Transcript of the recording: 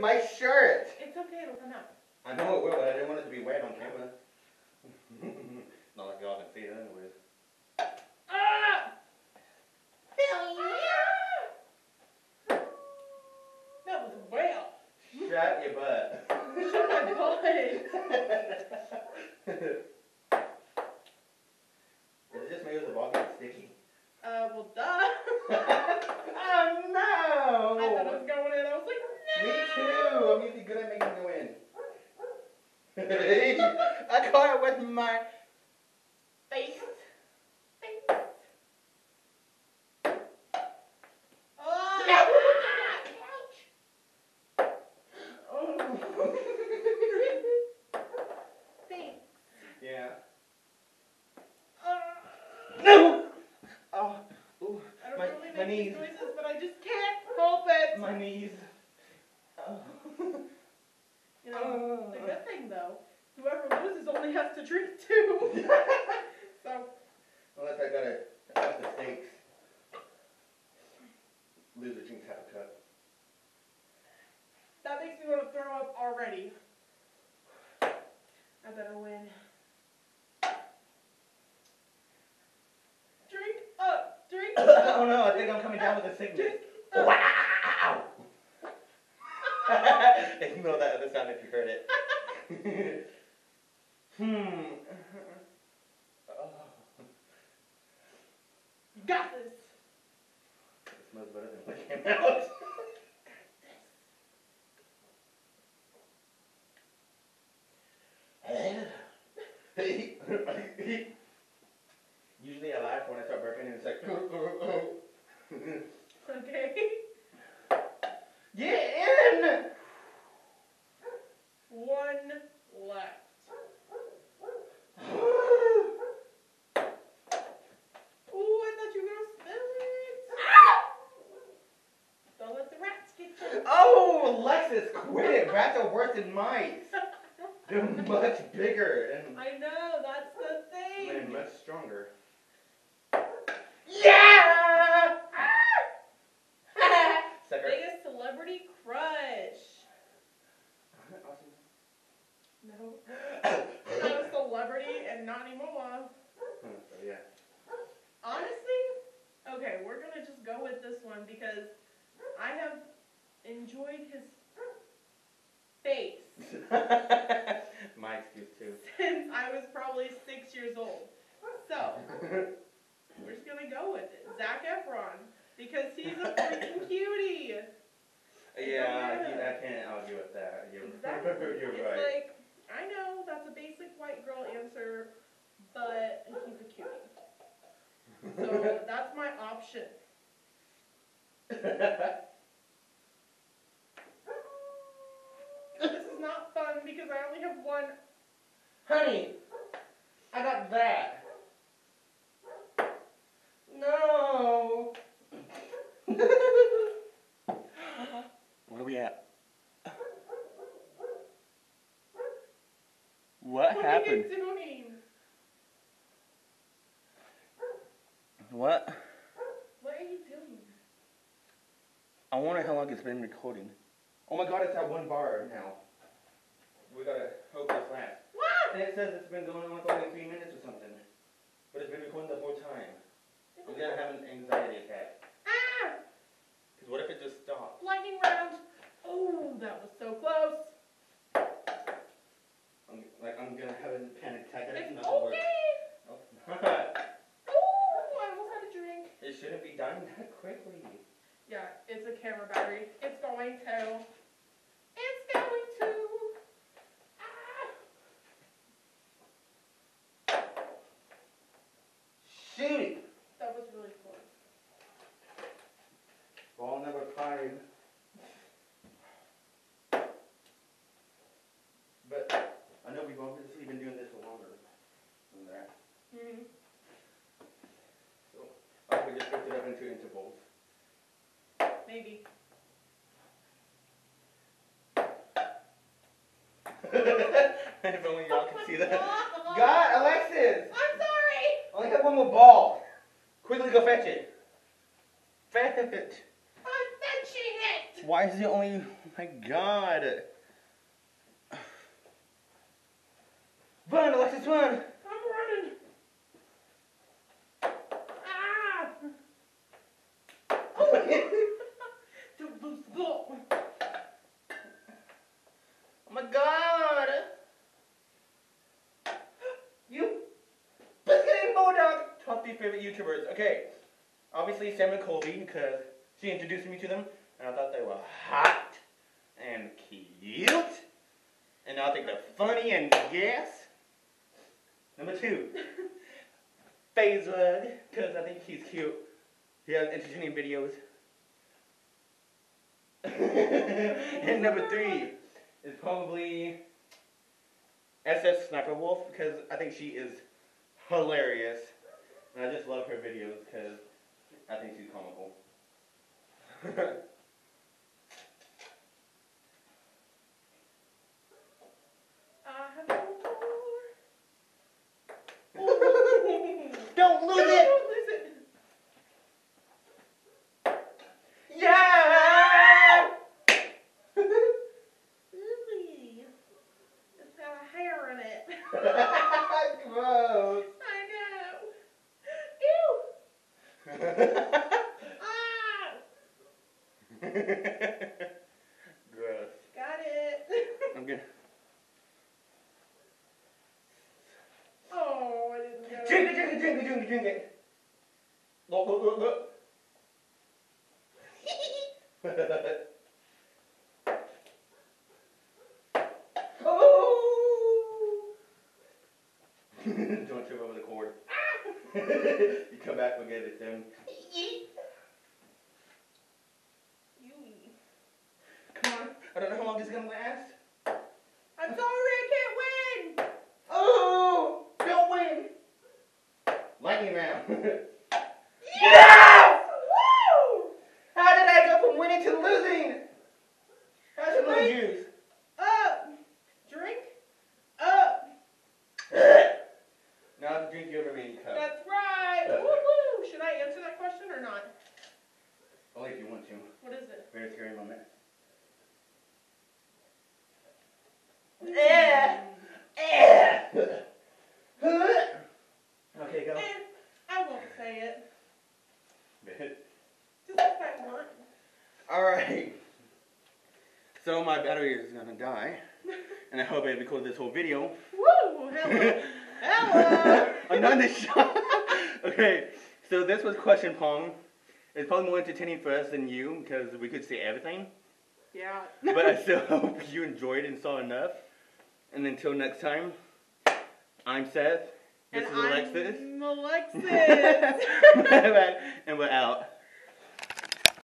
My shirt. it's okay, it'll come out. I know it will, but I didn't want it to be wet on camera. Not like y'all can see it anyways. Ah! That was well. Shut your butt. Shut my butt. Is it just me or is the ball getting sticky? Uh, well, duh. oh no! I thought it was going in. I was like, no. Me too. I'm usually good at making it go in. I caught it with my Face. Face. Oh. Yeah. No. Oh, ooh, I don't my, normally my make these knees. noises, but I just can't help it. My knees. Oh. You know, the uh. good thing though, whoever loses only has to drink two. so Unless I gotta up the stakes. Loser drinks half a cup. that makes me want to throw up already. I better win. Drink up, drink oh, up. oh no, I think I'm coming down with a sickness. Drink up. Wow! Ignore that other sound if you heard it. hmm. Oh. Got this. It smells better than what came out. Usually I laugh when I start burping and it's like, Okay. get in! One left. Ooh, I thought you were gonna spill it. Don't let the rats get you. oh, Alexis, quit it! Rats are worse than mice. They're much bigger and, I know, that's the thing. and much stronger. Yeah! Sucker. Biggest celebrity crush. No. Not a celebrity and not anymore. Hmm, so yeah. Honestly, okay, we're gonna just go with this one because I have enjoyed his face My excuse too. since I was probably six years old. So, we're just gonna go with it. Zac Efron. Because he's a freaking cutie. Yeah, I can't argue with that. You're, Exactly. you're it's right. like, I know that's a basic white girl answer, but he's a cutie. So that's my option. This is not fun because I only have one. Honey, I got that. No. Where are we at? What What are you doing? What? What are you doing? I wonder how long it's been recording. Oh my god, it's at one bar now. We gotta hope this lasts. And it says it's been going on for only three minutes or something. But it's been recording the whole time. I'm gonna have an anxiety attack. Ah! Because what if it just stops? Lightning round. Oh, that was so close. I'm, like, I'm gonna have a panic attack. That It's not gonna work. okay. Oh. Oh, I almost had a drink. it shouldn't be done that quickly. Yeah, it's a camera battery. It's going to. It's going to. Ah! Shoot it! That was really close. Ball number five. But I know we've obviously been doing this for longer than that. Mm-hmm. So I could just split it up into intervals. Maybe. if only y'all can see that. God, Alexis! I'm sorry. I only have one more ball. Quickly go fetch it. Fetch it. I'm fetching it! Why is it only? Oh my god. Run, Alexis, run! I'm running. Ah! Don't lose the ball. Oh my god! You biscuit and bulldog! Top three favorite YouTubers. Okay, obviously Sam and Colby because she introduced me to them, and I thought they were hot and cute, and I think they're funny and yes. Number two, Facebook because I think he's cute. He has entertaining videos. and number three is probably SSSniperWolf because I think she is hilarious. And I just love her videos because I think she's comical. I have no more. Don't lose it! Don't lose it. Yeah! Ooh, It's got a hair in it. Gross. I know. Ew. Ah. Gross. Got it. I'm good. Oh, I didn't get Drink it, it. drink it, drink it, drink it, drink it. Look, look, look, look. oh! Don't trip over the cord. you come back, we'll get it soon. Ew. Come on. I don't know how long this is gonna last. I'm sorry, I can't win. Oh! Don't win! Lightning round. Yes! Woo! How did I go from winning to losing? How's your lemon juice? Up. Drink. Up. now to drink your remaining cup. That's right. Woo woo. Should I answer that question or not? Only if you want to. What is it? Very scary moment. Okay, go. I won't say it. Just if I want. Alright. So my battery is gonna die. And I hope I record this whole video. Woo! Hello. Hello. Another shot. okay, so this was question pong. It's probably more entertaining for us than you because we could see everything. Yeah. But I still hope you enjoyed and saw enough. And until next time, I'm Seth. This and is Alexis. I'm Alexis. And we're out.